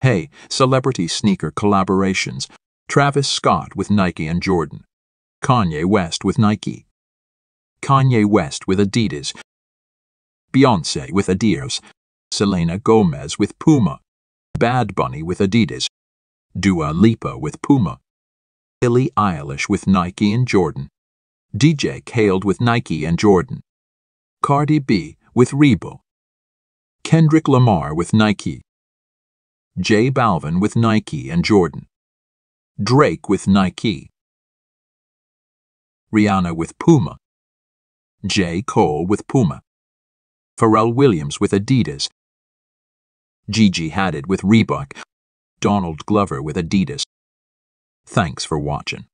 Hey, celebrity sneaker collaborations. Travis Scott with Nike and Jordan. Kanye West with Nike. Kanye West with Adidas. Beyonce with Adidas. Selena Gomez with Puma. Bad Bunny with Adidas. Dua Lipa with Puma. Billie Eilish with Nike and Jordan. DJ Khaled with Nike and Jordan. Cardi B with Reebok. Kendrick Lamar with Nike. J Balvin with Nike and Jordan. Drake with Nike. Rihanna with Puma. J. Cole with Puma. Pharrell Williams with Adidas. Gigi Hadid with Reebok. Donald Glover with Adidas. Thanks for watching.